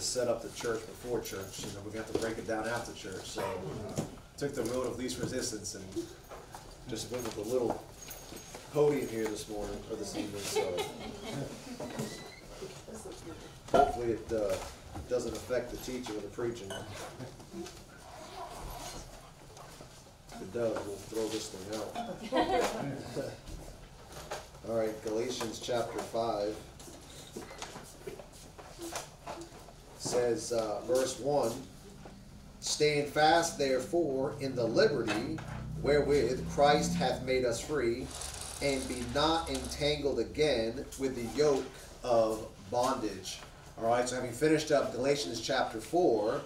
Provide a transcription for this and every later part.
set up the church before church. You know, we got to break it down after church. So took the road of least resistance and just went with a little podium here this morning or this evening. So hopefully it uh, doesn't affect the teaching or the preaching. If it does, we'll throw this thing out. All right, Galatians chapter five. Says, uh, verse 1 Stand fast, therefore, in the liberty wherewith Christ hath made us free, and be not entangled again with the yoke of bondage. All right, so having finished up Galatians chapter 4,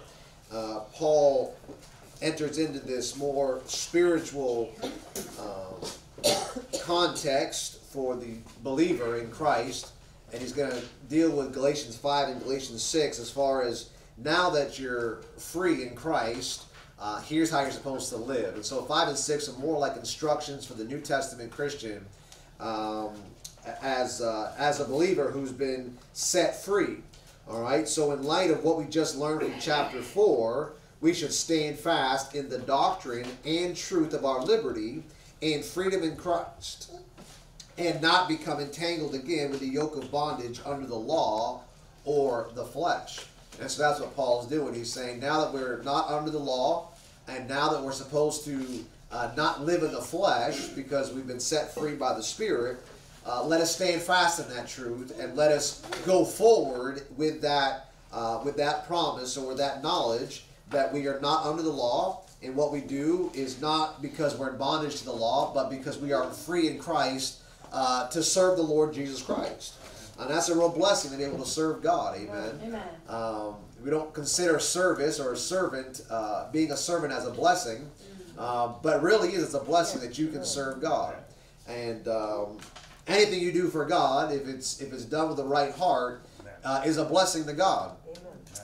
uh, Paul enters into this more spiritual uh, context for the believer in Christ and he's going to deal with Galatians 5 and Galatians 6 as far as now that you're free in Christ, uh, here's how you're supposed to live. And so 5 and 6 are more like instructions for the New Testament Christian um, as, uh, as a believer who's been set free. All right, so in light of what we just learned from chapter 4, we should stand fast in the doctrine and truth of our liberty and freedom in Christ and not become entangled again with the yoke of bondage under the law or the flesh. And so that's what Paul's doing. He's saying now that we're not under the law, and now that we're supposed to uh, not live in the flesh because we've been set free by the Spirit, uh, let us stand fast in that truth and let us go forward with that uh, with that promise or that knowledge that we are not under the law and what we do is not because we're in bondage to the law, but because we are free in Christ uh, to serve the Lord Jesus Christ. And that's a real blessing to be able to serve God. Amen. Amen. Um, we don't consider service or a servant, uh, being a servant as a blessing, uh, but really is it's a blessing that you can serve God. And um, anything you do for God, if it's if it's done with the right heart, uh, is a blessing to God.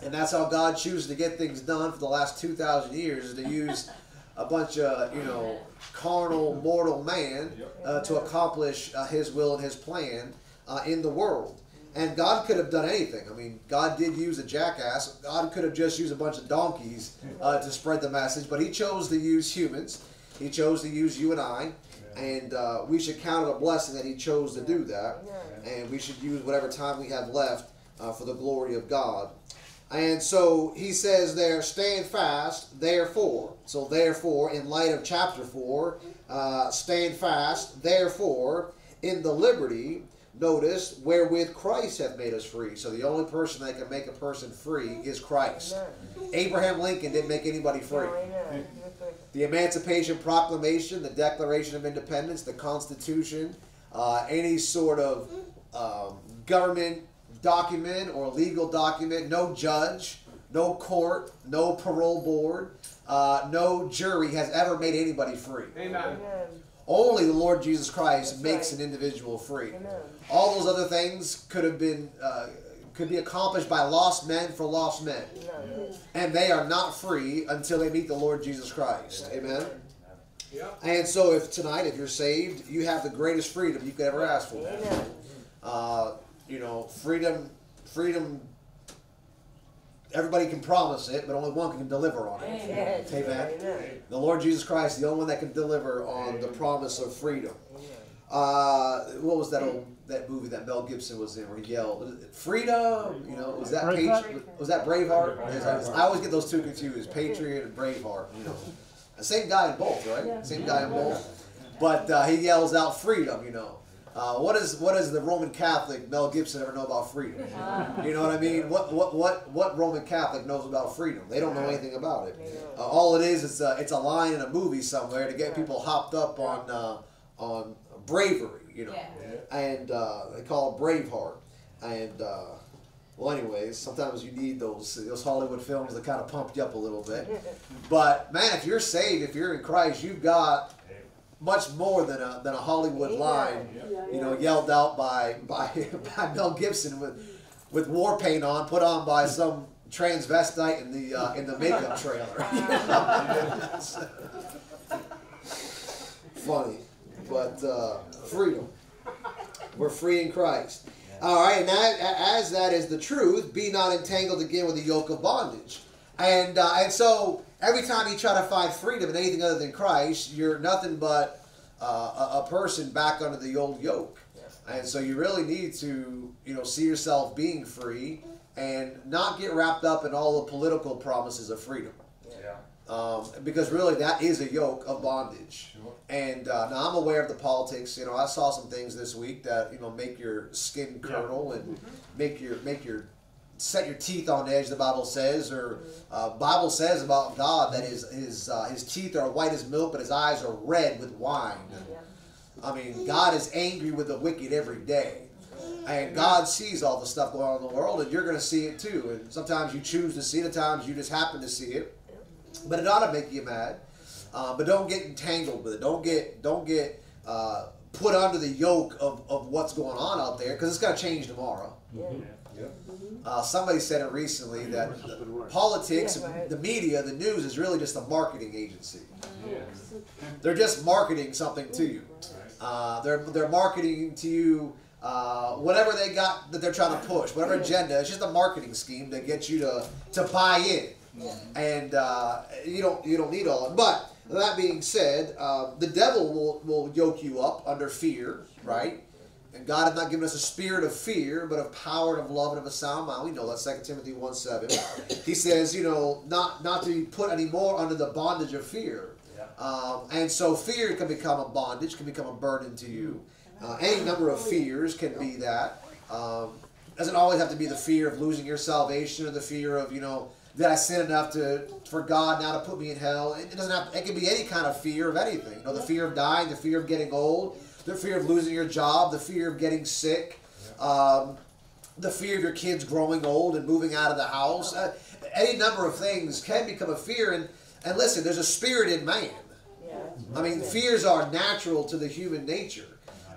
And that's how God chooses to get things done for the last two thousand years is to use a bunch of you know carnal mortal man uh, to accomplish uh, his will and his plan uh, in the world. And god could have done anything. I mean god did use a jackass. God could have just used a bunch of donkeys uh, to spread the message but he chose to use humans. He chose to use you and i. And uh, we should count it a blessing that he chose to do that. And we should use whatever time we have left uh, for the glory of god and so he says there, stand fast, therefore. So, therefore, in light of chapter 4, uh, stand fast, therefore, in the liberty, notice, wherewith Christ hath made us free. So, the only person that can make a person free is Christ. Abraham Lincoln didn't make anybody free. The Emancipation Proclamation, the Declaration of Independence, the Constitution, uh, any sort of um, government document or legal document, no judge, no court, no parole board, uh, no jury has ever made anybody free. Amen. Only the Lord Jesus Christ makes an individual free. All those other things could have been uh, could be accomplished by lost men for lost men, and they are not free until they meet the Lord Jesus Christ. Amen. Yep. And so, if tonight, if you're saved, you have the greatest freedom you could ever ask for. Uh, you know, freedom, freedom. Everybody can promise it, but only one can deliver on it. Amen. Amen. The Lord Jesus Christ, the only one that can deliver on the promise of freedom. Uh, what was that old that movie that Mel Gibson was in where he yelled, "Freedom"? You know, was that Braveheart? Patri- was that Braveheart? I always get those two confused, Patriot and Braveheart. You know, the same guy in both, right? Same guy in both. But uh, he yells out freedom. You know, uh, what is what does the Roman Catholic Mel Gibson ever know about freedom? You know what I mean? What what what what Roman Catholic knows about freedom? They don't know anything about it. Uh, all it is is a, it's a line in a movie somewhere to get people hopped up on uh, on bravery. You know, Yeah. and uh, they call it Braveheart. And uh, well, anyways, sometimes you need those those Hollywood films that kind of pump you up a little bit. But man, if you're saved, if you're in Christ, you've got much more than a than a Hollywood line, you know, yelled out by by by Mel Gibson with with war paint on, put on by some transvestite in the uh, in the makeup trailer. Funny, but uh, freedom. We're free in Christ. All right, and that, as that is the truth, be not entangled again with the yoke of bondage. And uh, and so every time you try to find freedom in anything other than Christ, you're nothing but uh, a, a person back under the old yoke. And so you really need to, you know, see yourself being free and not get wrapped up in all the political promises of freedom. Yeah. Um, because really that is a yoke of bondage. Sure. And uh, now I'm aware of the politics. You know, I saw some things this week that you know make your skin curdle and make your make your set your teeth on edge. The Bible says, or uh, Bible says about God that his his uh, his teeth are white as milk, but his eyes are red with wine. I mean, God is angry with the wicked every day. And God sees all the stuff going on in the world, and you're going to see it too. And sometimes you choose to see it, at times you just happen to see it. But it ought to make you mad. Uh, but don't get entangled with it. Don't get don't get uh, put under the yoke of, of what's going on out there because it's going to change tomorrow. Yep. Uh, somebody said it recently that politics, Yeah, right. the media, the news is really just a marketing agency. Yes. They're just marketing something to you. Uh, they're they're marketing to you uh, whatever they got that they're trying to push, whatever agenda. It's just a marketing scheme to get you to to buy in, and uh, you don't you don't need all of it. But that being said, uh, the devil will will yoke you up under fear, right? And God has not given us a spirit of fear, but of power and of love and of a sound mind. We know that 2 Timothy 1 7. He says, you know, not, not to be put anymore under the bondage of fear. Yeah. Um, and so fear can become a bondage, can become a burden to you. Uh, any number of fears can be that. Um, doesn't always have to be the fear of losing your salvation or the fear of, you know, that I sin enough to for God now to put me in hell. It, it doesn't have. It can be any kind of fear of anything. You know, the fear of dying, the fear of getting old, the fear of losing your job, the fear of getting sick, um, the fear of your kids growing old and moving out of the house. Uh, any number of things can become a fear. And and listen, there's a spirit in man. Yeah. I mean, fears are natural to the human nature.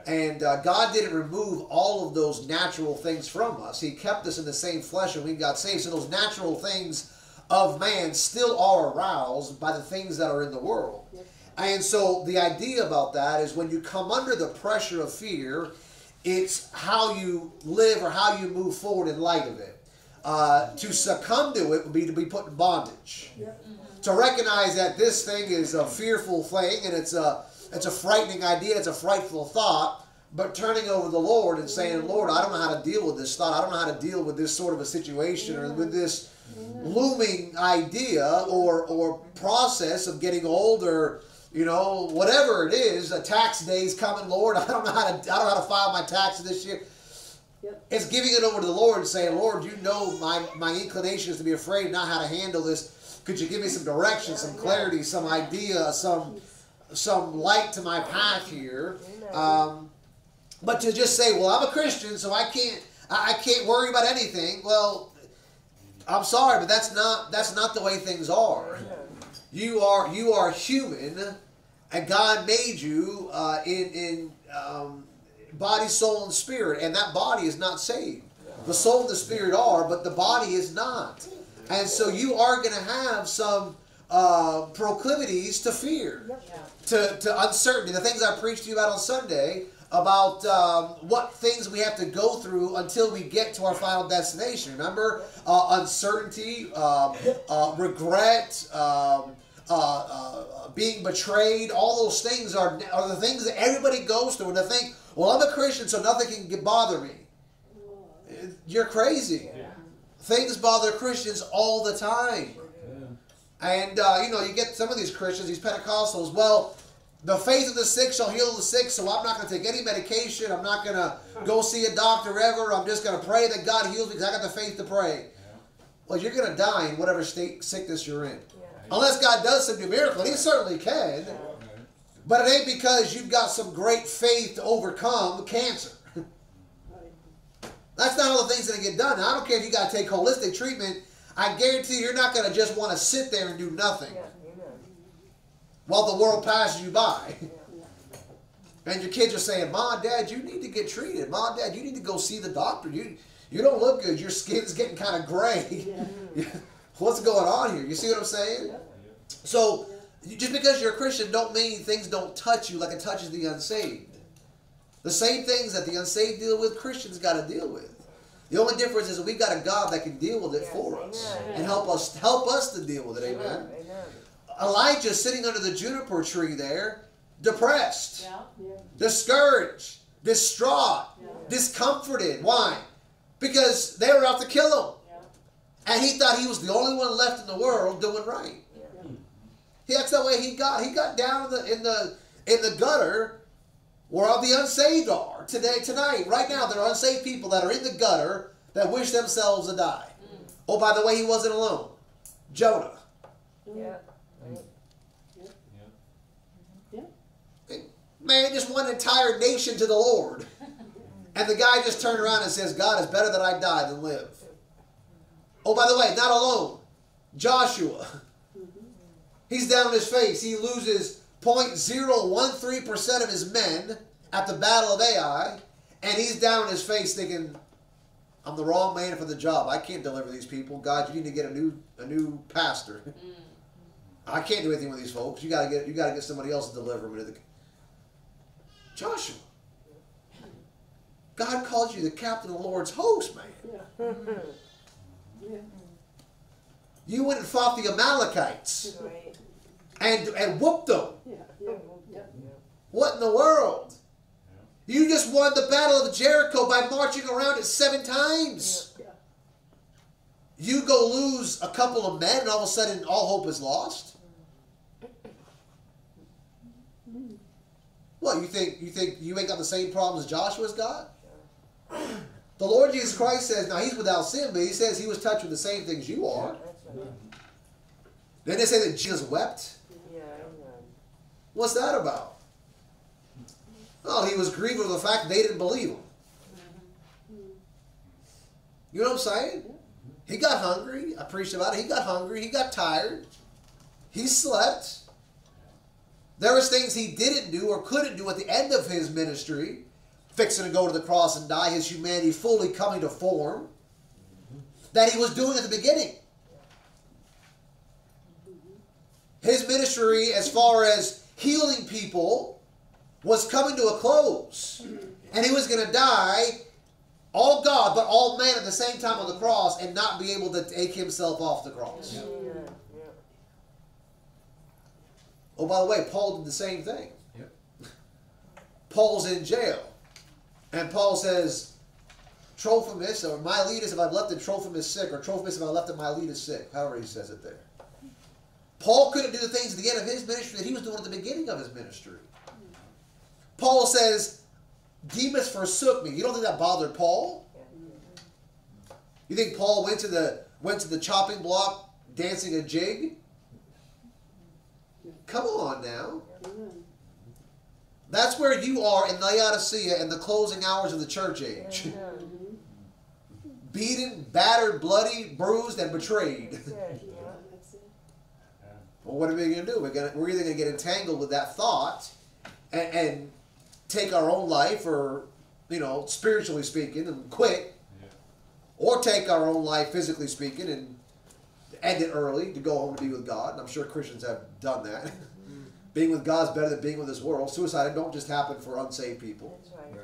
And uh, God didn't remove all of those natural things from us. He kept us in the same flesh and we got saved. So those natural things of man still are aroused by the things that are in the world. And so the idea about that is when you come under the pressure of fear, it's how you live or how you move forward in light of it. Uh, to succumb to it would be to be put in bondage to recognize that this thing is a fearful thing and it's a it's a frightening idea, it's a frightful thought, but turning over the Lord and saying, Lord, I don't know how to deal with this thought. I don't know how to deal with this sort of a situation or with this looming idea or or process of getting older. You know, whatever it is, a tax day's coming, Lord. I don't know how to I don't know how to file my taxes this year. Yep. It's giving it over to the Lord and saying, Lord, you know my, my inclination is to be afraid, not how to handle this. Could you give me some direction, some clarity, some idea, some some light to my path here? Um, but to just say, well, I'm a Christian, so I can't I I can't worry about anything. Well, I'm sorry, but that's not that's not the way things are. You are you are human, and God made you uh, in in um, body, soul, and spirit, and that body is not saved. The soul and the spirit are, but the body is not. And so you are going to have some uh, proclivities to fear, to, to uncertainty. The things I preached to you about on Sunday about um, what things we have to go through until we get to our final destination. Remember, uh, uncertainty, um, uh, regret, um, uh, uh, being betrayed. All those things are are the things that everybody goes through, and to think, well, I'm a Christian, so nothing can bother me. You're crazy. Things bother Christians all the time. And uh, you know, you get some of these Christians, these Pentecostals. Well, the faith of the sick shall heal the sick, so I'm not going to take any medication. I'm not going to go see a doctor ever. I'm just going to pray that God heals me because I got the faith to pray. Well, you're going to die in whatever state sickness you're in, unless God does some new miracle. and He certainly can, but it ain't because you've got some great faith to overcome cancer. That's not all the things that get done. Now, I don't care if you got to take holistic treatment. I guarantee you're not going to just want to sit there and do nothing while the world passes you by. And your kids are saying, Mom, Dad, you need to get treated. Mom, Dad, you need to go see the doctor. You you don't look good. Your skin's getting kind of gray. What's going on here? You see what I'm saying? So you- just because you're a Christian don't mean things don't touch you like it touches the unsaved. The same things that the unsaved deal with, Christians got to deal with. The only difference is we've got a God that can deal with it Yes, for us amen. and help us help us to deal with it. Amen. Amen. Elijah sitting under the juniper tree there, depressed, Yeah. Yeah. discouraged, distraught, Yeah. discomforted. Why? Because they were out to kill him. Yeah. And he thought he was the only one left in the world doing right. Yeah. He, that's the way he got. He got down in the in the in the gutter where all the unsaved are today, tonight, right now. There are unsaved people that are in the gutter that wish themselves to die. Mm. Oh, by the way, he wasn't alone. Jonah. Yeah. Yeah. Yeah. Man, just one entire nation to the Lord. And the guy just turned around and says, God, is better that I die than live. Oh, by the way, not alone. Joshua. He's down on his face. He loses 0.013% of his men at the Battle of Ai. And he's down on his face thinking, I'm the wrong man for the job. I can't deliver these people. God, you need to get a new a new pastor. Mm. I can't do anything with these folks. You gotta get you gotta get somebody else to deliver them to the Joshua. God called you the captain of the Lord's host, man. Yeah. Yeah. You went and fought the Amalekites Right. and and whooped them. Yeah. Yeah. Yeah. What in the world? You just won the battle of Jericho by marching around it seven times. Yeah. You go lose a couple of men and all of a sudden all hope is lost. Mm. What you think? You think you ain't got the same problems Joshua's got? The Lord Jesus Christ says, now he's without sin, but he says he was touched with the same things you are. That's right. Then they say that Jesus wept. Yeah. What's that about? Oh, he was grieved over the fact they didn't believe him. You know what I'm saying? He got hungry. I preached about it. He got hungry. He got tired. He slept. There was things he didn't do or couldn't do at the end of his ministry, fixing to go to the cross and die, his humanity fully coming to form, that he was doing at the beginning. His ministry, as far as healing people, was coming to a close. And he was going to die, all God, but all man at the same time on the cross, and not be able to take himself off the cross. Amen. Yeah. Oh, by the way, Paul did the same thing. Yep. Paul's in jail. And Paul says, Trophimus, or Miletus, if I've left it, Trophimus sick, or Trophimus, if I left it, Miletus sick. However he says it there. Paul couldn't do the things at the end of his ministry that he was doing at the beginning of his ministry. Paul says, Demas forsook me. You don't think that bothered Paul? You think Paul went to the went to the chopping block dancing a jig? Come on now. Amen. That's where you are in Laodicea in the closing hours of the church age. Amen. Beaten, battered, bloody, bruised, and betrayed. That's. Yeah. Well, what are we going to do? We're, gonna, we're either going to get entangled with that thought and, and take our own life, or, you know, spiritually speaking, and quit, or take our own life, physically speaking, and end it early to go home to be with God. And I'm sure Christians have done that. being with God's better than being with this world. Suicide don't just happen for unsaved people. That's right.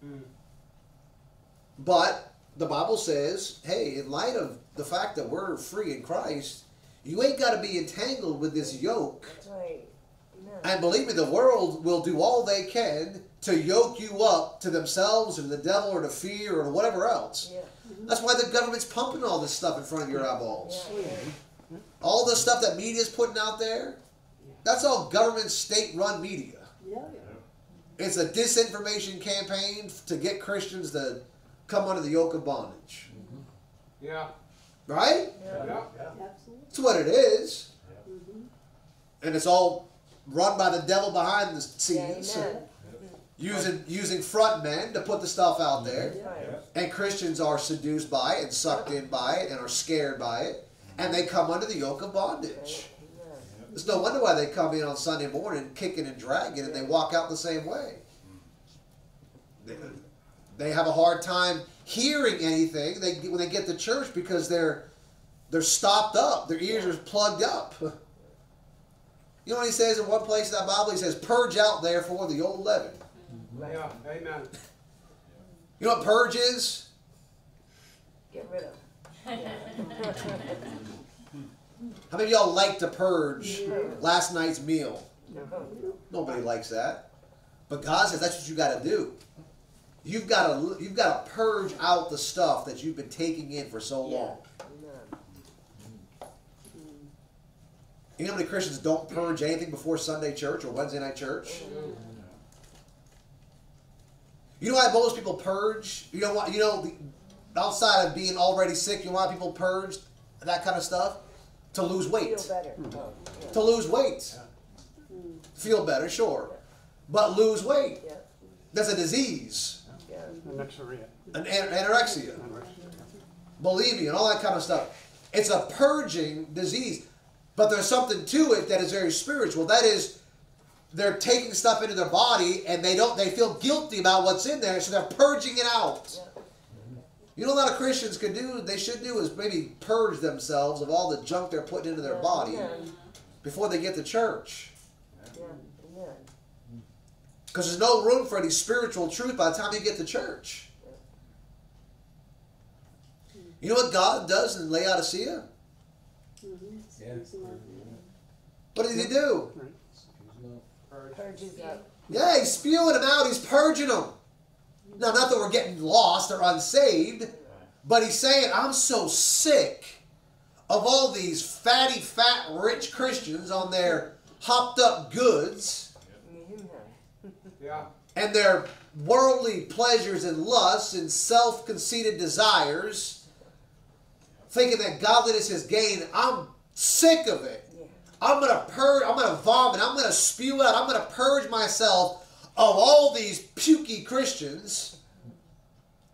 Hmm. But the Bible says, hey, in light of the fact that we're free in Christ, you ain't got to be entangled with this yoke. That's right. Amen. And believe me, the world will do all they can to yoke you up to themselves or to the devil or to fear or whatever else. Yeah. That's why the government's pumping all this stuff in front of your eyeballs. Yeah. Oh, yeah. All the stuff that media's putting out there, that's all government state run media. Yeah. Yeah. It's a disinformation campaign to get Christians to come under the yoke of bondage. Yeah. Right? Yeah. Yeah. Absolutely. That's what it is. Mhm. And it's all run by the devil behind the scenes, Amen. using using front men to put the stuff out there. That's right. And Christians are seduced by it and sucked in by it and are scared by it. And they come under the yoke of bondage. Amen. It's no wonder why they come in on Sunday morning kicking and dragging and they walk out the same way. Mm. They, they have a hard time hearing anything they, when they get to church because they're they're stopped up. Their ears are plugged up. You know what he says in one place in that Bible? He says, Purge out therefore the old leaven. Right. Yeah, amen. You know what purge is? Get rid of. How many of y'all like to purge last night's meal? Uh-huh. Nobody likes that. But God says that's what you got to do. You've got to you've got to purge out the stuff that you've been taking in for so long. You know how many Christians don't purge anything before Sunday church or Wednesday night church? You know why most people purge? You know what? You know, outside of being already sick, you know why people purge that kind of stuff? To lose Feel weight. better. Mm-hmm. Oh, yeah. To lose weight. Mm. Feel better, sure. But lose weight. Yeah, That's a disease. yeah. Anorexia. An an- anorexia. bulimia and all that kind of stuff. It's a purging disease. But there's something to it that is very spiritual. That is, they're taking stuff into their body and they don't they feel guilty about what's in there, so they're purging it out. You know, a lot of Christians could do, they should do is maybe purge themselves of all the junk they're putting into their Yeah, body Yeah, before they get to church. yeah, amen. Because there's no room for any spiritual truth by the time you get to church. You know what God does in Laodicea? What did he do? Yeah, he's spewing them out. He's purging them. Now, not that we're getting lost or unsaved, but he's saying, I'm so sick of all these fatty, fat, rich Christians on their hopped up goods Yeah, and their worldly pleasures and lusts and self conceited desires, thinking that godliness is gain. I'm sick of it. I'm gonna purge, I'm gonna vomit, I'm gonna spew out, I'm gonna purge myself of all these pukey Christians.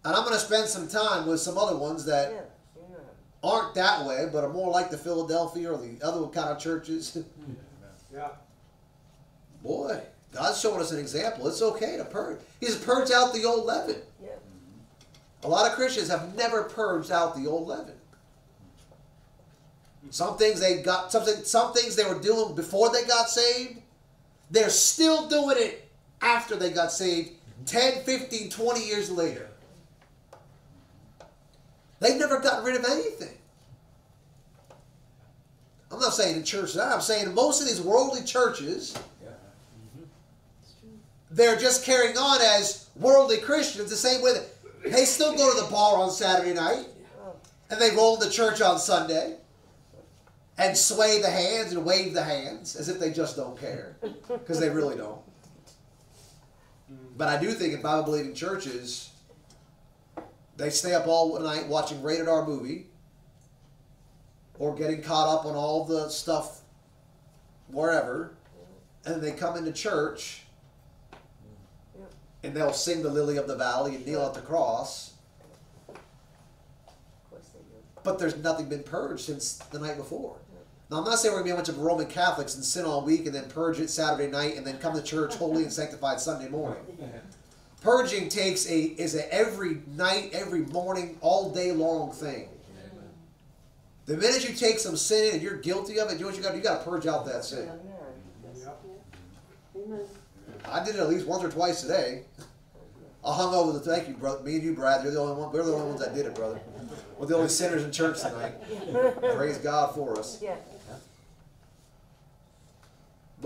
And I'm gonna spend some time with some other ones that Yeah, amen. aren't that way, but are more like the Philadelphia or the other kind of churches. yeah, Boy, God's showing us an example. It's okay to purge. He's purged out the old leaven. Yeah, A lot of Christians have never purged out the old leaven. Some things they got something some things they were doing before they got saved, they're still doing it after they got saved 10, 15, 20 years later. They've never gotten rid of anything. I'm not saying in church now, I'm saying most of these worldly churches, they're just carrying on as worldly Christians the same way that they still go to the bar on Saturday night and they roll into church on Sunday and sway the hands and wave the hands as if they just don't care because they really don't. But I do think in Bible believing churches, they stay up all night watching rated R movie or getting caught up on all the stuff wherever, and they come into church and they'll sing the Lily of the Valley and kneel at the cross, of course they do. but there's nothing been purged since the night before. Now, I'm not saying we're going to be a bunch of Roman Catholics and sin all week and then purge it Saturday night and then come to church holy and sanctified Sunday morning. Purging takes a is a every night, every morning, all day long thing. The minute you take some sin and you're guilty of it, you know what you got? You got to purge out that sin. Yeah. I did it at least once or twice today. I hung over the thank you, brother. Me and you, Brad. You're the only one. We're the only ones that did it, brother. We're the only sinners in church tonight. Praise God for us.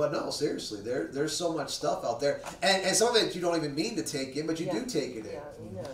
Yeah, But no, seriously, there there's so much stuff out there, and and some of it you don't even mean to take in, but you do take it in. yeah, amen.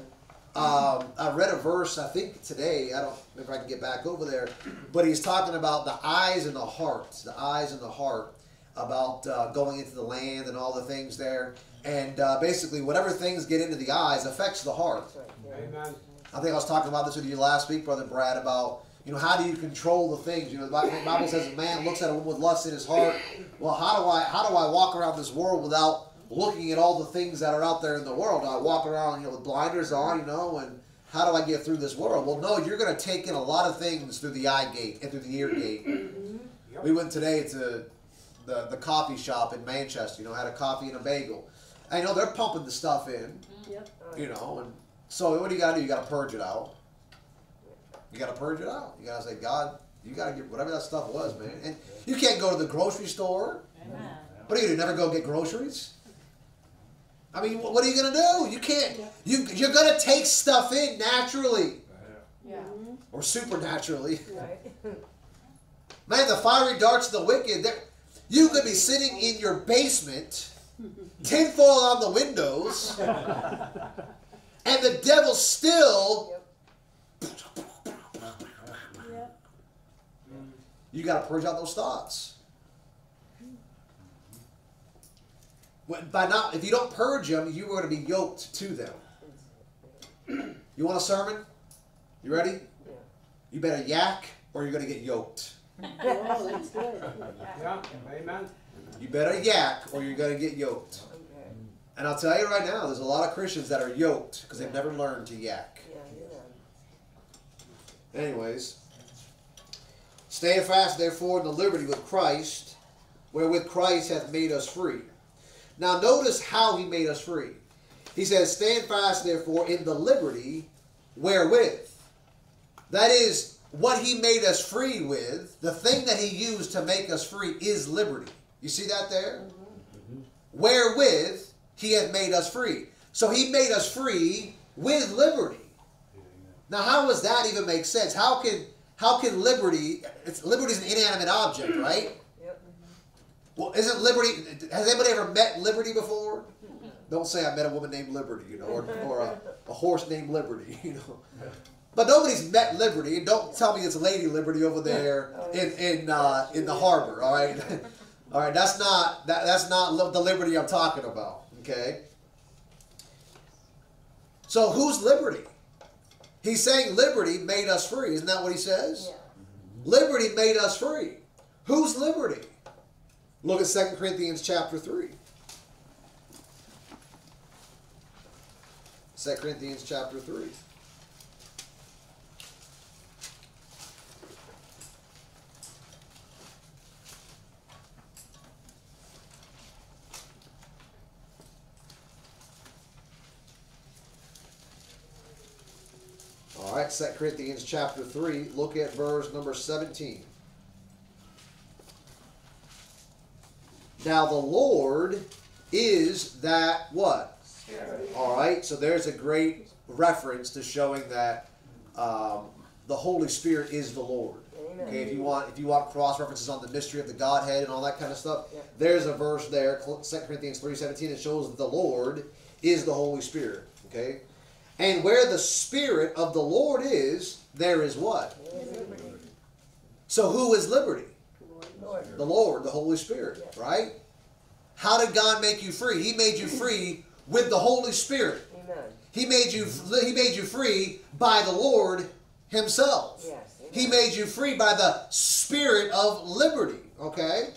Um, I read a verse I think today. I don't know if I can get back over there, but he's talking about the eyes and the heart, the eyes and the heart, about uh, going into the land and all the things there, and uh, basically whatever things get into the eyes affects the heart. Right, yeah. Amen. I think I was talking about this with you last week, brother Brad, about you know how do you control the things? You know, the Bible says a man looks at a woman with lust in his heart. Well, how do I how do I walk around this world without looking at all the things that are out there in the world? Do I walk around you know with blinders on, you know, and how do I get through this world? Well, no, you're going to take in a lot of things through the eye gate and through the ear gate. Mm-hmm. We went today to the the coffee shop in Manchester. You know, had a coffee and a bagel. I know they're pumping the stuff in mm-hmm. Yep. you know, and so what do you gotta do? You gotta purge it out. You gotta purge it out. You gotta say, God, you gotta get whatever that stuff was, man. And you can't go to the grocery store. Amen. What are you gonna? Never go get groceries? I mean, what are you gonna do? You can't. You you're gonna take stuff in naturally Yeah. or supernaturally. Right. Man, the fiery darts of the wicked. You could be sitting in your basement, tinfoil on the windows, and the devil still. Yep. You got to purge out those thoughts. When- By not, if you don't purge them, you are going to be yoked to them. You want a sermon? You ready? Yeah. You better yak, or you're going to get yoked. Oh, that's good. Yeah, amen. You better yak, or you're going to get yoked. Okay. And I'll tell you right now, there's a lot of Christians that are yoked because they've never learned to yak. Yeah, yeah. Anyways, stand fast therefore in the liberty with Christ, wherewith Christ hath made us free. Now notice how he made us free. He says, Stand fast therefore in the liberty wherewith. That is, what he made us free with, the thing that he used to make us free is liberty. You see that there? Mm-hmm. Wherewith he hath made us free. So he made us free with liberty. Now, how does that even make sense? How can how can liberty? It's liberty is an inanimate object, right? Yep. Well, isn't liberty? Has anybody ever met liberty before? Don't say I met a woman named Liberty, you know, or, or a, a horse named Liberty, you know. But nobody's met Liberty. Don't tell me it's Lady Liberty over there in in uh, in the harbor. All right, all right. That's not that, that's not the liberty I'm talking about. Okay. So who's liberty? He's saying liberty made us free. Isn't that what he says? Yeah. Liberty made us free. Whose liberty? Look at 2 Corinthians chapter 3. 2 Corinthians chapter 3. All right, 2 Corinthians chapter 3. Look at verse number 17. Now the Lord is that what? Spirit. All right, so there's a great reference to showing that um, the Holy Spirit is the Lord. Amen. Okay, if you want, if you want cross references on the mystery of the Godhead and all that kind of stuff, Yeah. there's a verse there, 2 Corinthians three seventeen, it shows that the Lord is the Holy Spirit. Okay, and where the Spirit of the Lord is, there is what? So who is liberty? Lord. The Lord, the Holy Spirit, Yes. right? How did God make you free? He made you free with the Holy Spirit. Amen. He made you he made you free by the Lord himself. Yes. He made you free by the spirit of liberty, okay?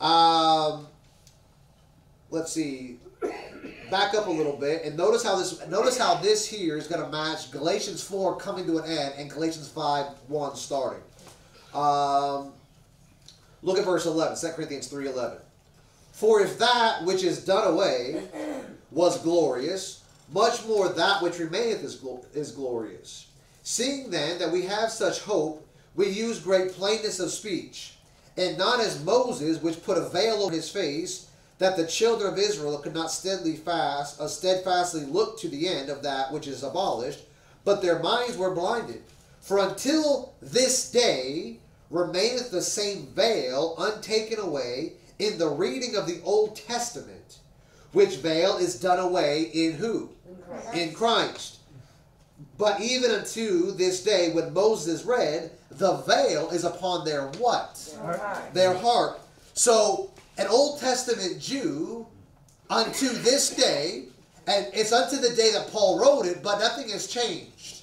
Um let's see. Back up a little bit and notice how this notice how this here is going to match Galatians 4 coming to an end and Galatians 5 1 starting. Um Look at verse 11, 2 Corinthians 3:11. For if that which is done away was glorious, much more that which remaineth is, is glorious. Seeing then that we have such hope, we use great plainness of speech, and not as Moses, which put a veil over his face, that the children of Israel could not steadily fast, uh, steadfastly look to the end of that which is abolished, but their minds were blinded. For until this day remaineth the same veil untaken away in the reading of the Old Testament, which veil is done away in who? In Christ. In Christ. But even unto this day, when Moses read, the veil is upon their what? Their heart. Their heart. So, an Old Testament Jew, unto this day, and it's unto the day that Paul wrote it, but nothing has changed.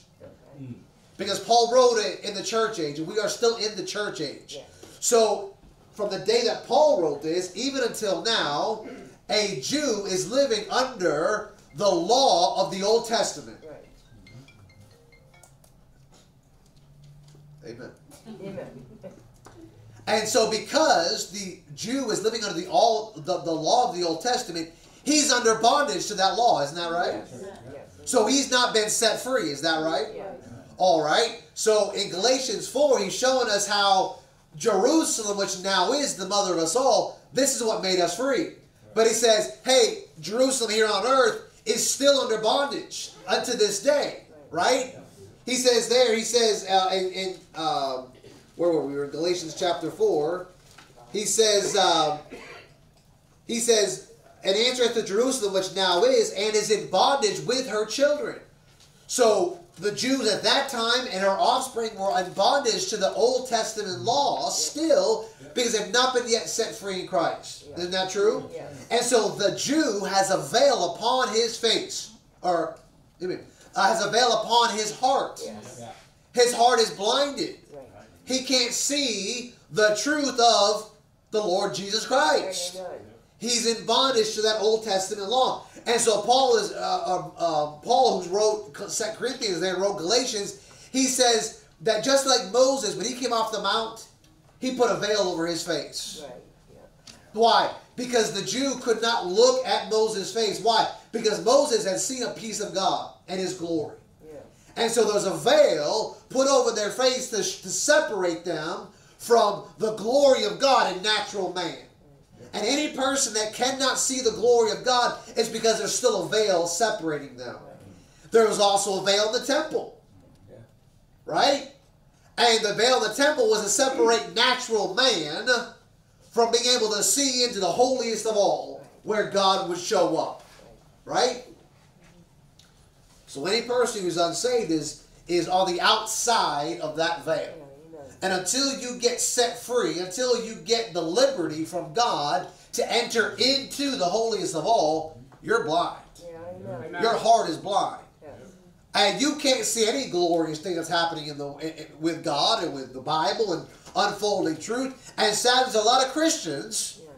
Because Paul wrote it in the church age, and we are still in the church age. So, from the day that Paul wrote this, even until now, a Jew is living under the law of the Old Testament. Amen. Amen. And so, because the Jew is living under the all the, the law of the Old Testament, he's under bondage to that law. Isn't that right? Yes. Yes. So he's not been set free. Is that right? Yes. All right. So in Galatians 4, he's showing us how Jerusalem, which now is the mother of us all, this is what made us free. But he says, hey, Jerusalem here on earth is still under bondage unto this day, right? He says there, he says uh, in, in um, where were we? We were in Galatians chapter 4. He says, um, he says, and answereth to Jerusalem, which now is, and is in bondage with her children. So the Jews at that time and her offspring were in bondage to the Old Testament law still because they've not been yet set free in Christ. Isn't that true? Yes. And so the Jew has a veil upon his face, or uh, has a veil upon his heart. Yes. His heart is blinded. He can't see the truth of the Lord Jesus Christ. He's in bondage to that Old Testament law. And so Paul is uh, uh, uh, Paul, who wrote Second Corinthians, then wrote Galatians. He says that just like Moses, when he came off the mount, he put a veil over his face. Right. Yeah. Why? Because the Jew could not look at Moses' face. Why? Because Moses had seen a piece of God and His glory. And so there's a veil put over their face to, to separate them from the glory of God in natural man. And any person that cannot see the glory of God is because there's still a veil separating them. There was also a veil in the temple. Right? And the veil in the temple was to separate natural man from being able to see into the holiest of all where God would show up. Right? So any person who's unsaved is is on the outside of that veil. Amen. And until you get set free, until you get the liberty from God to enter into the holiest of all, you're blind. Yeah. Amen. Amen. Your heart is blind. Yes. And you can't see any glorious thing that's happening in the in- in- with God and with the Bible and unfolding truth. And sadly, there's a lot of Christians Yeah.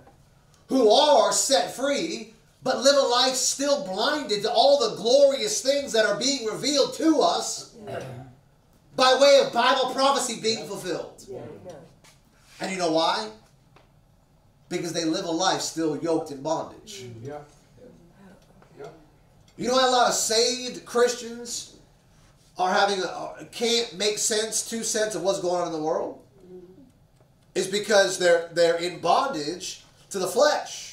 who are set free, but live a life still blinded to all the glorious things that are being revealed to us by way of Bible prophecy being fulfilled. And you know why? Because they live a life still yoked in bondage. You know why a lot of saved Christians are having a, can't make sense, two sense of what's going on in the world? Is because they're they're in bondage to the flesh.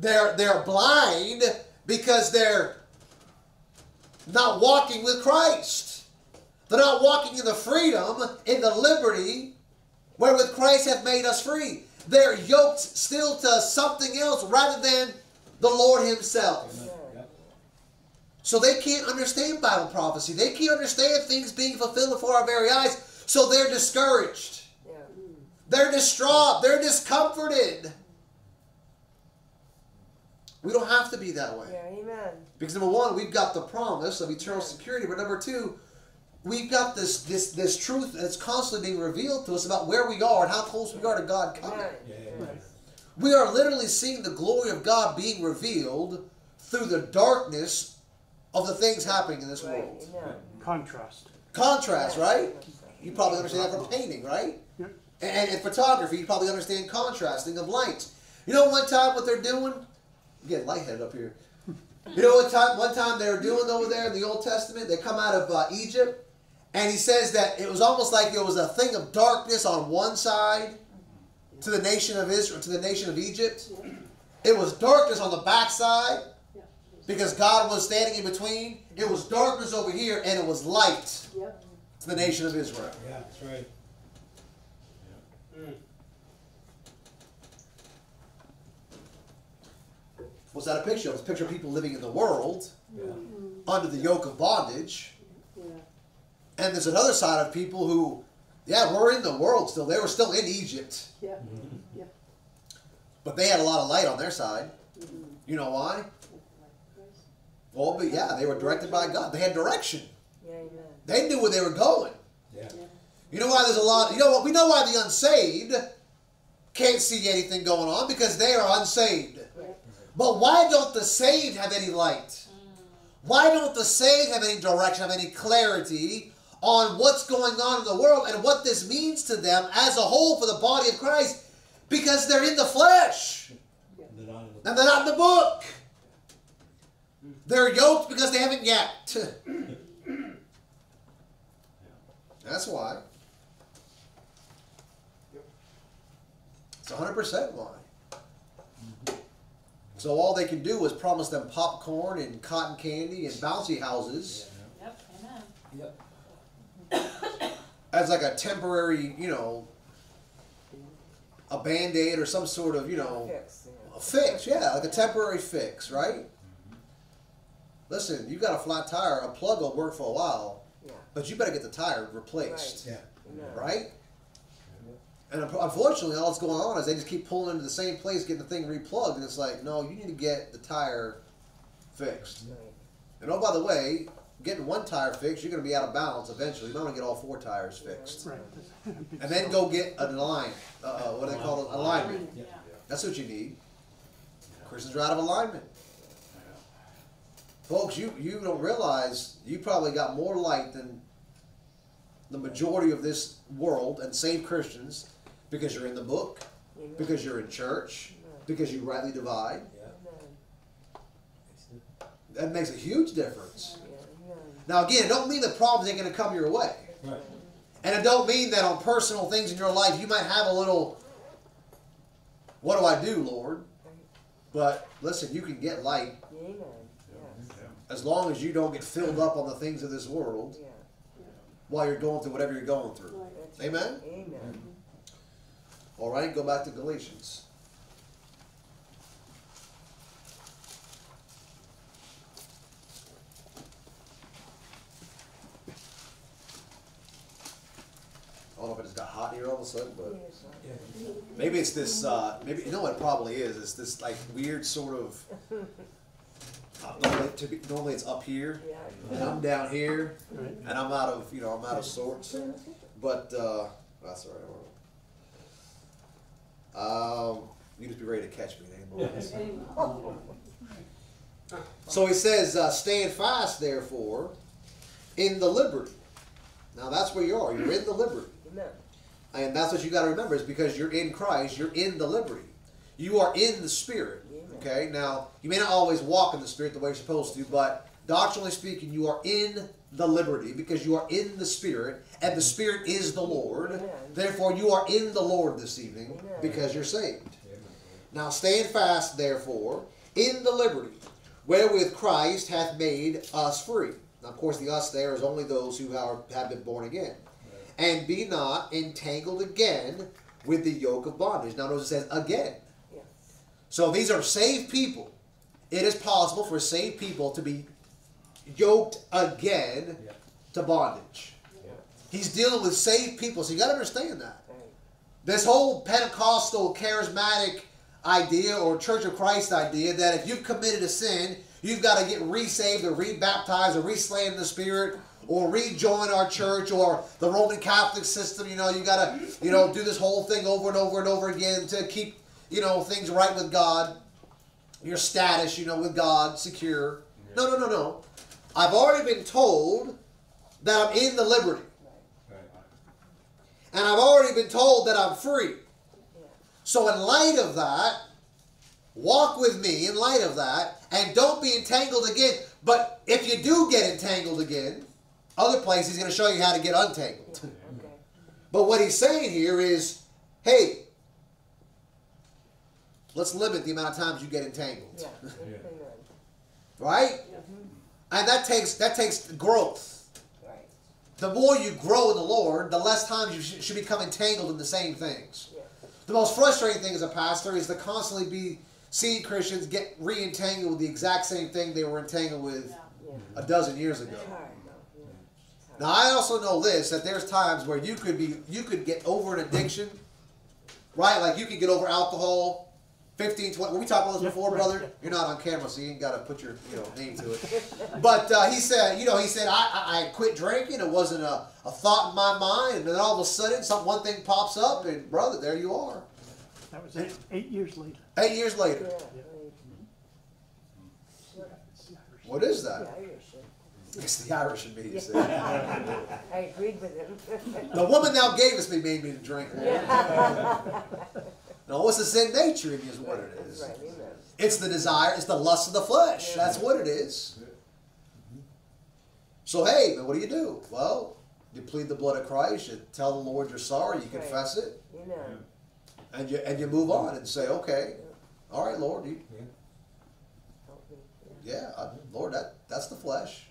They're they're blind because they're not walking with Christ. They're not walking in the freedom, in the liberty wherewith Christ hath made us free. They're yoked still to something else rather than the Lord Himself. Yeah. So they can't understand Bible prophecy. They can't understand things being fulfilled before our very eyes. So they're discouraged. Yeah. They're distraught. They're discomforted. We don't have to be that way. Yeah. Amen. Because number one, we've got the promise of eternal security, but number two, we've got this this this truth that's constantly being revealed to us about where we are and how close we are to God coming. Amen. Yeah. We are literally seeing the glory of God being revealed through the darkness of the things happening in this Right. world. Amen. Contrast. Contrast, Yeah. right? You probably understand that from painting, right? Yeah. And, and, and photography, you probably understand contrasting of lights. You know one time what they're doing? I'm getting lightheaded up here. You know what time one time they were doing over there in the Old Testament? They come out of uh, Egypt, and he says that it was almost like it was a thing of darkness on one side to the nation of Israel, to the nation of Egypt. It was darkness on the backside because God was standing in between. It was darkness over here, and it was light to the nation of Israel. Yeah, that's right. What's that a picture of? It's a picture of people living in the world Yeah. under the yoke of bondage. Yeah. And there's another side of people who, yeah, we're in the world still. They were still in Egypt, Yeah. yeah. but they had a lot of light on their side. Mm-hmm. You know why? Well, but yeah, they were directed by God. They had direction. Yeah. Amen. They knew where they were going. Yeah. You know why there's a lot. You know what? We know why the unsaved can't see anything going on because they are unsaved. But why don't the saved have any light? Why don't the saved have any direction, have any clarity on what's going on in the world and what this means to them as a whole for the body of Christ? Because they're in the flesh and they're not in the book. They're yoked because they haven't yet. That's why. It's 100% why. So all they can do is promise them popcorn and cotton candy and bouncy houses Yep, amen. Yep. as like a temporary, you know, a band aid or some sort of, you know, Fix, yeah. a fix. Yeah, like a temporary fix, right? Mm-hmm. Listen, you got a flat tire, a plug will work for a while, Yeah, but you better get the tire replaced, Yeah. no. right? And unfortunately, all that's going on is they just keep pulling into the same place, getting the thing replugged, and it's like, no, you need to get the tire fixed. Right. And oh, by the way, getting one tire fixed, you're going to be out of balance eventually. You might want to get all four tires fixed. Right. And then go get an align. Uh, what do they call it? Alignment. Yeah. That's what you need. Christians are out of alignment. Folks, you, you don't realize you probably got more light than the majority of this world and saved Christians because you're in the book, Amen. because you're in church, because you rightly divide. Amen. That makes a huge difference. Amen. Now, again, it don't mean the problems ain't going to come your way. Right. And it don't mean that on personal things in your life you might have a little, what do I do, Lord? But listen, you can get light Amen. As long as you don't get filled up on the things of this world Yeah. while you're going through whatever you're going through. Right. Amen? right. Amen. All right, go back to Galatians. I don't know if it just got hot here all of a sudden, but maybe it's this. Uh, maybe you know what it probably is. It's this like weird sort of. Uh, normally, to be, normally it's up here, Yeah. and I'm down here, Right. and I'm out of you know I'm out of sorts. But uh, that's all right. Um, you just be ready to catch me anymore. Amen. So he says, uh, "Stand fast, therefore, in the liberty." Now that's where you are. You're in the liberty, Amen. and that's what you got to remember. Is because you're in Christ, you're in the liberty. You are in the Spirit. Okay. Now you may not always walk in the Spirit the way you're supposed to, but doctrinally speaking, you are in the liberty because you are in the Spirit, and the Spirit is the Lord. Amen. Therefore, you are in the Lord this evening Amen. because you're saved. Now stand fast, therefore, in the liberty wherewith Christ hath made us free. Now, of course, the us there is only those who are, have been born again. And be not entangled again with the yoke of bondage. Now, notice it says again. Yeah. So these are saved people. It is possible for saved people to be yoked again Yeah. to bondage. He's dealing with saved people, so you got to understand that. This whole Pentecostal charismatic idea or Church of Christ idea that if you've committed a sin, you've got to get resaved or rebaptized or reslain in the Spirit or rejoin our church or the Roman Catholic system. You know, you got to, you know, do this whole thing over and over and over again to keep, you know, things right with God, your status, you know, with God secure. No, no, no, no. I've already been told that I'm in the liberty. And I've already been told that I'm free. So, in light of that, walk with me in light of that, and don't be entangled again. But if you do get entangled again, other places he's going to show you how to get untangled. Okay. But what he's saying here is, hey, let's limit the amount of times you get entangled, Yeah. Amen. right? And that takes that takes growth. Right. The more you grow in the Lord, the less times you sh- should become entangled in the same things. Yeah. The most frustrating thing as a pastor is to constantly be seeing Christians get re-entangled with the exact same thing they were entangled with Yeah. Yeah. a dozen years ago. It's hard though. Yeah. It's Now. I also know this that there's times where you could be you could get over an addiction, right? Like you could get over alcohol. 15, 20, we talked about this before, right, brother. yeah. You're not on camera, so you ain't got to put your you know name to it. But uh, he said, you know, he said I, I, I quit drinking. It wasn't a, a thought in my mind, and then all of a sudden, some one thing pops up, and brother, there you are. That was eight, eight years later. Eight years Yeah. later, Right. what is that? It's the Irish in me. He said. I agreed with him. The woman thou gavest me made me to drink. No, it's the sin nature in you is what it is. Right. It's the desire, it's the lust of the flesh. Yeah. That's what it is. So hey, but what do you do? Well, you plead the blood of Christ, you tell the Lord you're sorry, you right. confess it, Amen. and you and you move on and say, Okay, all right, Lord, you yeah, I, Lord, that that's the flesh.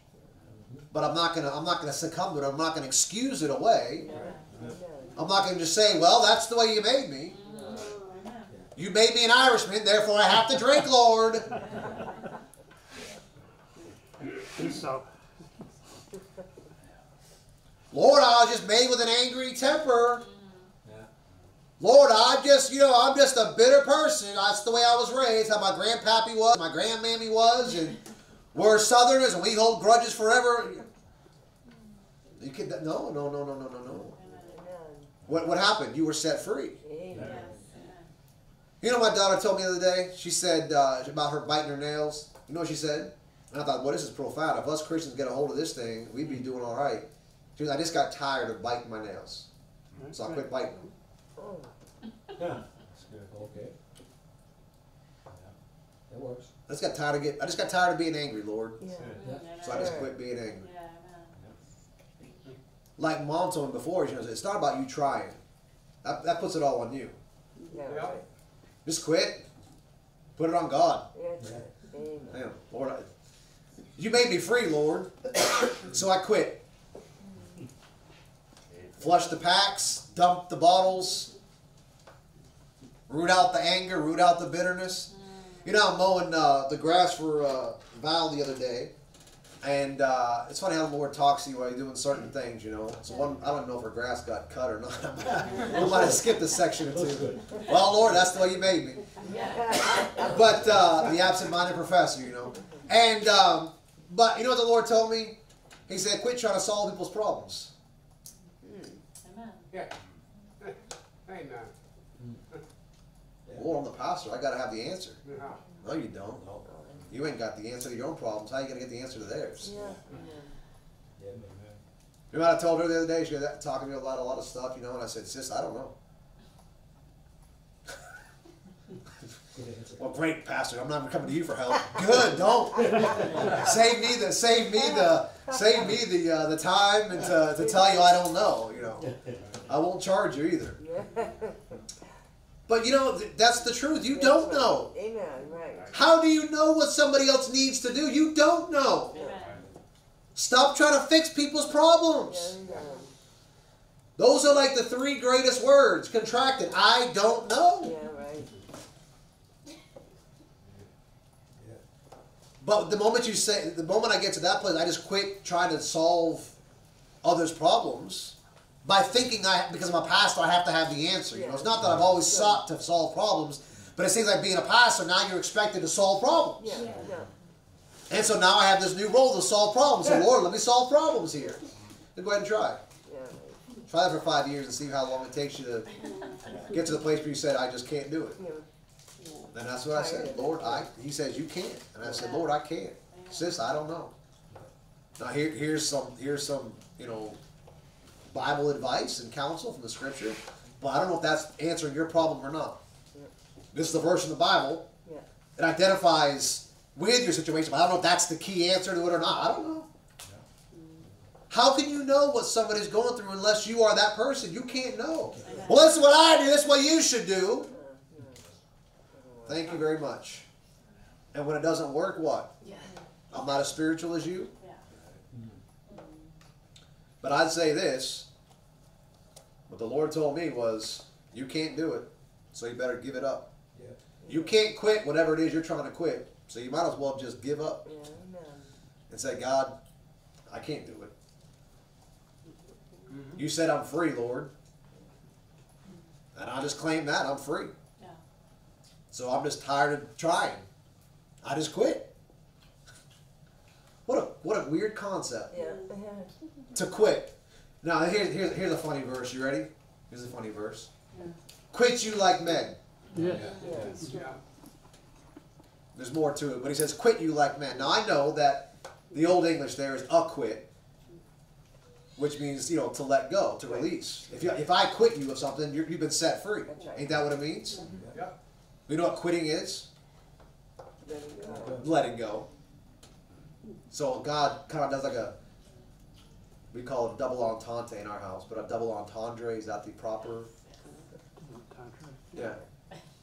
But I'm not gonna I'm not gonna succumb to it. I'm not gonna excuse it away. Yeah. I'm not gonna just say, well, that's the way you made me. You made me an Irishman, therefore I have to drink, Lord. So, Lord, I was just made with an angry temper. Yeah. Lord, I'm just, you know, I'm just a bitter person. That's the way I was raised, how my grandpappy was, my grandmammy was, and we're Southerners and we hold grudges forever. You can no, no, no, no, no, no, no. What what happened? You were set free. Amen. Yes. Amen. You know, what my daughter told me the other day. She said uh, about her biting her nails. You know what she said? And I thought, well, this is profound. If us Christians get a hold of this thing, we'd be doing all right. She was, I just got tired of biting my nails, so I quit biting them. Oh, Yeah. That's good. Okay. Yeah. That works. I just got tired of get. I just got tired of being angry, Lord. yeah. Yeah. So I just quit being angry. Yeah, amen. Like mom told me before, she knows it's not about you trying. That, that puts it all on you. Yeah. Yeah. right. Just quit. Put it on God. Yeah. Damn, Lord, I, you made me free, Lord. so I quit. Flush the packs, dump the bottles, root out the anger, root out the bitterness. You know, I'm mowing uh, the grass for uh, Val the other day, and uh, it's funny how the Lord talks to you while you're doing certain things. You know, so one I don't know if her grass got cut or not. we might have skipped a section or two. Well, Lord, that's the way you made me but uh, the absent-minded professor, you know. And um, but you know what the Lord told me? He said, "Quit trying to solve people's problems." Amen. Yeah. Amen. Lord, I'm the pastor. I got to have the answer. No, you don't. No. You ain't got the answer to your own problems. How you gonna get the answer to theirs? Yeah. Yeah, man. You know what I told her the other day? She was talking to me about a lot of stuff, you know, and I said, "Sis, I don't know." Well, great, Pastor. I'm not even coming to you for help. Good, don't save me the save me the save me the uh, the time and to, to tell you I don't know. You know, I won't charge you either. But you know, th- that's the truth. You don't know. Amen. How do you know what somebody else needs to do? You don't know. Amen. Stop trying to fix people's problems. Those are like the three greatest words contracted. I don't know. Yeah. Right. But the moment you say, the moment I get to that place, I just quit trying to solve others' problems by thinking I, because I'm a pastor, I have to have the answer. You know, it's not that I've always sought to solve problems, but it seems like being a pastor, now you're expected to solve problems. Yeah. Yeah. And so now I have this new role to solve problems. So Lord, let me solve problems here. Then go ahead and try. Yeah. Try that for five years and see how long it takes you to get to the place where you said, I just can't do it. Yeah. And that's what I said. Lord, I he says you can't. And I said, Lord, I can't. Sis, I don't know. Now here here's some here's some, you know, Bible advice and counsel from the scripture. But I don't know if that's answering your problem or not. This is the verse in the Bible. Yeah. It identifies with your situation, but I don't know if that's the key answer to it or not. I don't know. Mm. How can you know what somebody's going through unless you are that person? You can't know. Well, this is what I do. This is what you should do. Thank you very much. And when it doesn't work, what? Yeah. I'm not as spiritual as you. Yeah. Mm. But I'd say this. What the Lord told me was, you can't do it, so you better give it up. Yeah. You can't quit whatever it is you're trying to quit, so you might as well just give up Yeah. And say, God, I can't do it. Mm-hmm. You said I'm free, Lord. And I just claim that I'm free. Yeah. So I'm just tired of trying. I just quit. What a what a weird concept. Yeah. Mm-hmm. to quit. Now here's here's here's a funny verse. You ready? Here's a funny verse. Quit you like men. Yeah, Yes. Yeah. There's more to it, but he says quit you like men. Now I know that the old English there is acquit, which means you know to let go, to release. If you if I quit you of something, you're, you've been set free. Ain't that what it means? Mm-hmm. Yeah. You know what quitting is? Letting go. letting go. So God kind of does like a, we call it a double entente in our house, but a double entendre is that the proper? Yeah.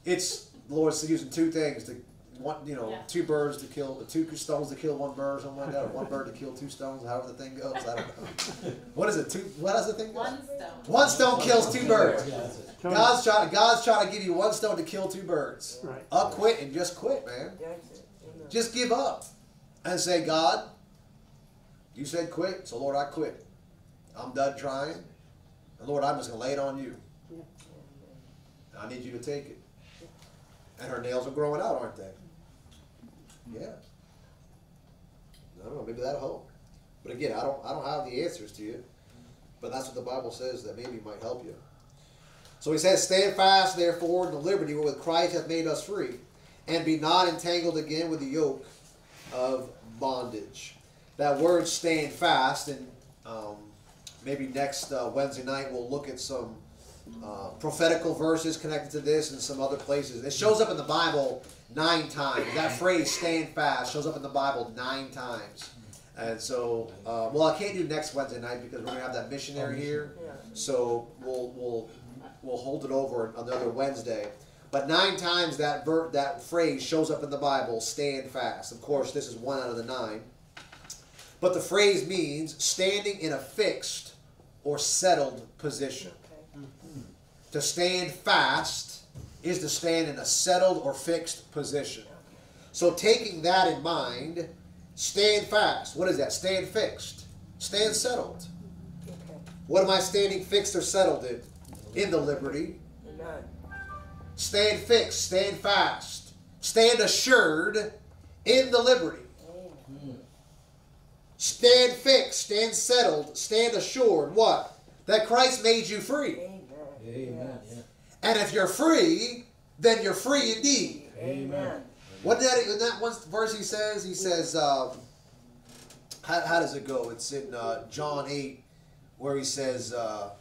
It's the Lord's using two things to one, you know, Yeah. two birds to kill, two stones to kill one bird, or something like that, or one bird to kill two stones, however the thing goes. I don't know. What is it? Two? What does the thing go? One stone. One stone kills two birds. Yeah, that's it. Tony, God's trying. God's trying to give you one stone to kill two birds. Right. Up, quit, and just quit, man. That's it. Amen. Just give up and say, God, you said quit, so Lord, I quit. I'm done trying. And Lord, I'm just going to lay it on you. I need you to take it. And her nails are growing out, aren't they? Yeah. I don't know, maybe that'll help. But again, I don't I don't have the answers to you. But that's what the Bible says that maybe might help you. So he says, Stand fast, therefore, in the liberty wherewith Christ hath made us free, and be not entangled again with the yoke of bondage. That word stand fast, and um, maybe next uh, Wednesday night we'll look at some uh, prophetical verses connected to this and some other places. It shows up in the Bible nine times. That phrase "stand fast" shows up in the Bible nine times. And so, uh, well, I can't do next Wednesday night because we're gonna have that missionary here. So we'll we'll we'll hold it over another Wednesday. But nine times that ver- that phrase shows up in the Bible, stand fast. Of course, this is one out of the nine. But the phrase means standing in a fixed or settled position. To stand fast is to stand in a settled or fixed position. So taking that in mind, stand fast. What is that? Stand fixed. Stand settled. What am I standing fixed or settled in? In the liberty. Stand fixed, stand fast, stand assured in the liberty. Stand fixed, stand settled, stand assured. What? That Christ made you free. Amen. Amen. And if you're free, then you're free indeed. Amen. What did that in that one verse he says? He says, um, how, how does it go? It's in uh, John 8, where he says, uh,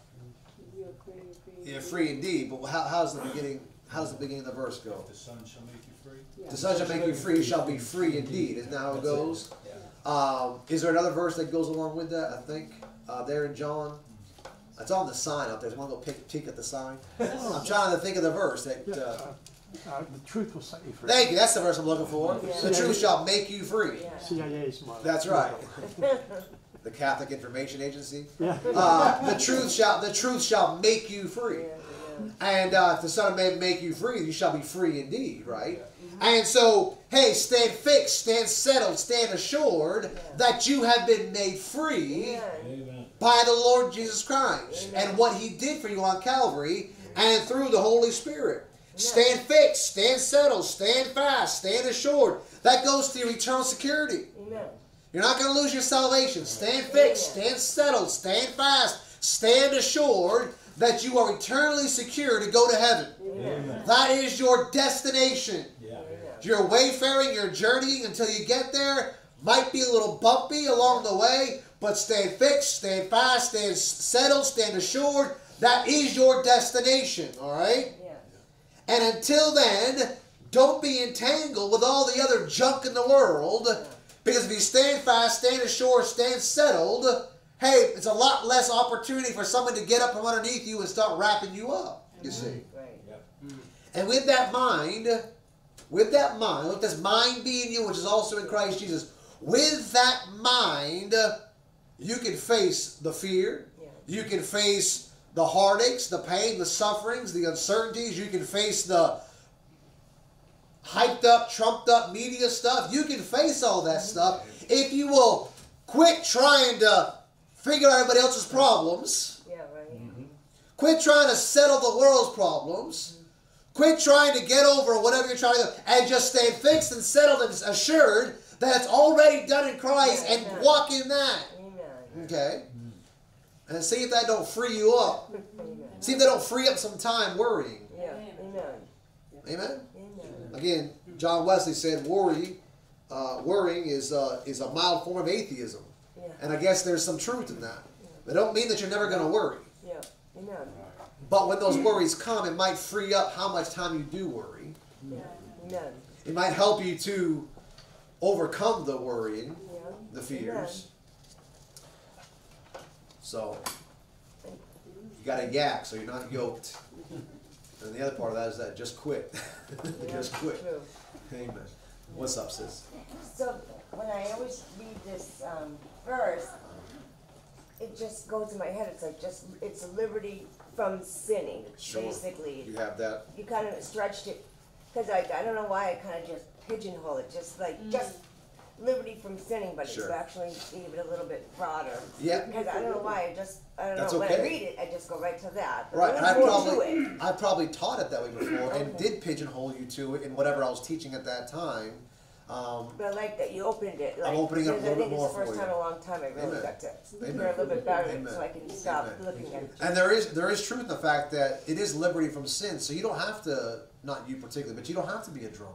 you're free indeed. But how, how's the beginning? How's the beginning of the verse go? The Son shall make you free. The Son shall make you free, you shall be free indeed. Isn't that how it That's it. goes? Yeah. Um, is there another verse that goes along with that? I think uh, there in John. It's on the sign out there. Want to go pick, peek at the sign? I'm trying to think of the verse that. Yeah, Uh, uh, uh, the truth will set you free. thank you. That's the verse I'm looking for. Yeah. The truth shall make you free. Yeah. CIA's motto. That's right. The Catholic Information Agency. Yeah. Uh, the truth shall the truth shall make you free. Yeah, yeah. And uh, if the Son of Man make you free, you shall be free indeed, right? And so, hey, stand fixed, stand settled, stand assured that you have been made free Amen. Amen. by the Lord Jesus Christ and what He did for you on Calvary and through the Holy Spirit. Stand fixed, stand settled, stand fast, stand assured. That goes to your eternal security. Amen. You're not going to lose your salvation. Stand fixed, stand settled, stand fast, stand assured that you are eternally secure to go to heaven. Amen. That is your destination. Yeah. You're wayfaring, you're journeying until you get there. Might be a little bumpy along the way, but stand fixed, stand fast, stand settled, stand assured. That is your destination, all right? Yeah. And until then, don't be entangled with all the other junk in the world. Because if you stand fast, stand assured, stand settled, hey, it's a lot less opportunity for someone to get up from underneath you and start wrapping you up, you mm-hmm. see. Right. And with that mind, with that mind, let this mind be in you, which is also in Christ Jesus. With that mind, you can face the fear. Yeah. You can face the heartaches, the pain, the sufferings, the uncertainties. You can face the hyped up, trumped up media stuff. You can face all that mm-hmm. stuff if you will quit trying to figure out everybody else's problems. Yeah, right. Mm-hmm. Quit trying to settle the world's problems. Mm-hmm. Quit trying to get over whatever you're trying to do and just stay fixed and settled and assured that it's already done in Christ and Yeah. walk in that. Amen. Okay? And see if that don't free you up. Amen. See if that don't free up some time worrying. Yeah. Amen. Amen? Amen. Again, John Wesley said worry, uh, worrying is, uh, is a mild form of atheism. Yeah. And I guess there's some truth in that. It don't mean that you're never going to worry. Yeah. Amen. But when those worries come, it might free up how much time you do worry. Yeah. Amen. It might help you to overcome the worrying, Yeah. the fears. So you got a yak, so you're not yoked. And the other part of that is that just quit. Just quit. True. Amen. What's up, sis? So when I always read this um, verse, it just goes in my head. It's like just it's a liberty from sinning, Sure. basically. You have that. You kind of stretched it because I I don't know why I kind of just pigeonhole it, just like just liberty from sinning, but Sure. it's actually gave it a little bit broader. Yeah. Because I don't know why I just I don't That's know when okay. I read it I just go right to that. But Right, and I there's more to probably, it. I probably taught it that way before and did pigeonhole you to it in whatever I was teaching at that time. Um, But I like that you opened it. Like, I'm opening up a little think bit more it's the first for time you. in a long time I really Amen. got to Amen. hear a little bit better Amen. so I can stop Amen. looking at it. and there is there is truth in the fact that it is liberty from sin, so you don't have to not you particularly, but you don't have to be a drunk.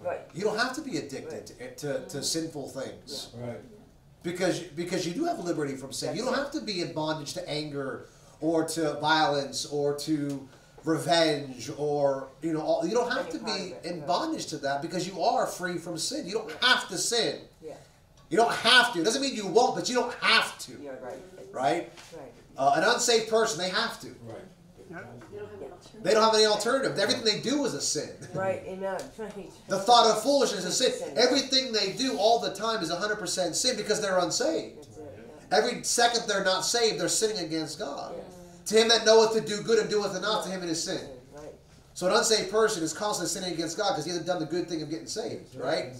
Right. You don't have to be addicted to, to, to sinful things. Right. because because you do have liberty from sin. You don't it. have to be in bondage to anger or to violence or to revenge or you know all, you don't have Any to be it, in yeah. bondage to that because you are free from sin. You don't have to sin. Yeah. You don't have to. It doesn't mean you won't, but you don't have to. You're right. Right? Right. Uh, an unsafe person, they have to. Right. You don't have an alternative. They don't have any alternative. Everything they do is a sin. Right. Amen. Right. The thought of foolishness is sin. Sin. Everything they do all the time is 100% sin because they're unsaved. It. Yeah. Every second they're not saved, they're sinning against God. Yes. To him that knoweth to do good and doeth it not, to him it is sin. Right. So an unsaved person is constantly sinning against God because he hasn't done the good thing of getting saved, right?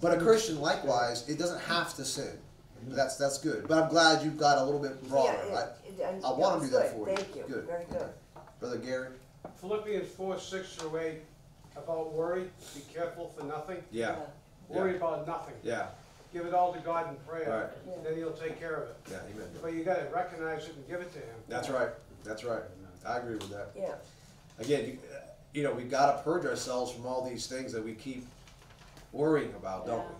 But a Christian, likewise, it doesn't have to sin. Mm-hmm. That's that's good. But I'm glad you've got a little bit broader. Yeah, I- I wanna do that for you. Thank you. Good. Very good. Brother Gary? Philippians four, six through eight, about worry, be careful for nothing. Yeah. Worry about nothing. Yeah. Give it all to God in prayer, Right. Yeah. then he'll take care of it. Yeah, amen. But you gotta recognize it and give it to him. That's right. That's right. I agree with that. Yeah. Again, you, you know, we've got to purge ourselves from all these things that we keep worrying about, don't we?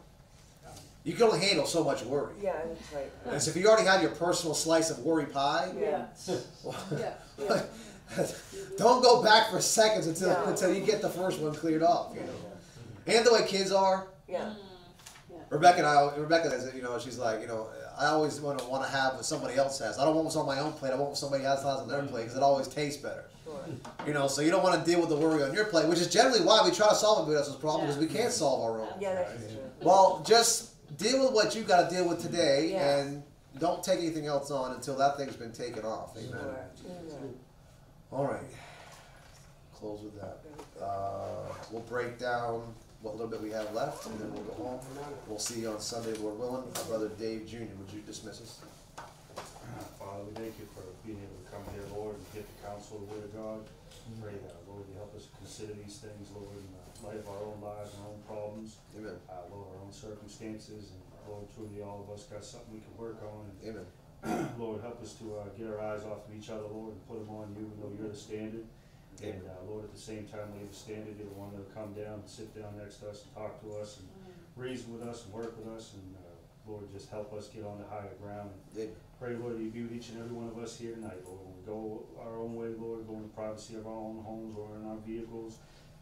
You can only handle so much worry. Yeah. That's right. And so if you already had your personal slice of worry pie, Yeah. Yeah. Yeah. don't go back for seconds until No. until you get the first one cleared off. You know, and the way kids are, Yeah. Rebecca and I, Rebecca is, you know, she's like, you know, I always want to want to have what somebody else has. I don't want what's on my own plate. I want what somebody else has on their mm-hmm. plate because it always tastes better. Sure. You know, so you don't want to deal with the worry on your plate, which is generally why we try to solve everybody else's problem Yeah. because we can't solve our own. Yeah. That's true. Well, just deal with what you've got to deal with today, Yeah. and don't take anything else on until that thing's been taken off. Amen. Sure. Amen. All right. Close with that. Uh, we'll break down what little bit we have left, and then we'll go home. We'll see you on Sunday, Lord willing. Our brother Dave Jr., would you dismiss us? Father, we thank you for being able to come here, Lord, and get the counsel of the word of God. Pray that, Lord, you help us consider these things, Lord, in the light of our own lives, our own problems, Amen. uh, Lord, our own circumstances, and Lord, truly all of us got something we can work on. Amen. And Lord, help us to, uh, get our eyes off of each other, Lord, and put them on you, and know you're the standard. And, uh, Lord, at the same time, we have the standard, you're the one that'll come down and sit down next to us and talk to us and reason with us and work with us, and, uh, Lord, just help us get on the higher ground Amen. Pray, Lord, you be with each and every one of us here tonight, Lord. When we go our own way, Lord, go in the privacy of our own homes or in our vehicles,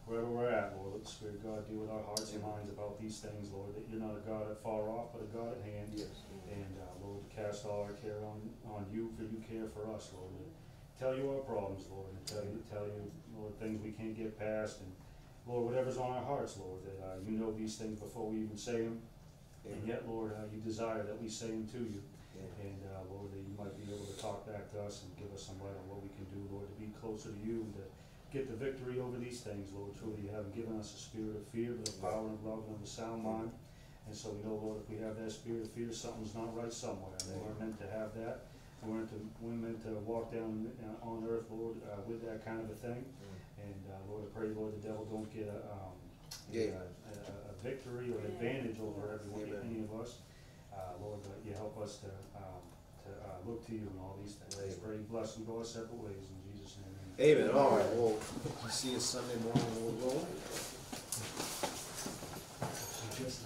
wherever we're at, Lord, let the Spirit of God deal with our hearts and minds about these things, Lord, that you're not a God at far off, but a God at hand. Yes. And, uh, Lord, to cast all our care on, on you, for you care for us, Lord. And tell you our problems, Lord, and tell you, tell you, Lord, things we can't get past, and, Lord, whatever's on our hearts, Lord, that, uh, you know these things before we even say them. And yet, Lord, uh, you desire that we say them to you. And, uh, Lord, that you might be able to talk back to us and give us some light on what we can do, Lord, to be closer to you and to get the victory over these things, Lord. Truly, you haven't given us a spirit of fear, but of power and of love and of a sound mind. And so we know, Lord, if we have that spirit of fear, something's not right somewhere. And we're meant to have that. We're meant to, we're meant to walk down uh, on earth, Lord, uh, with that kind of a thing. And, uh, Lord, I pray, Lord, the devil don't get a, um, Yeah. a, a victory or advantage over everyone, Amen. any of us. Uh, Lord, uh, you help us to, um, to, uh, look to you in all these things. Amen. Pray, bless, and go our separate ways in Jesus' name. Amen. All right. We'll see you Sunday morning, willing. Just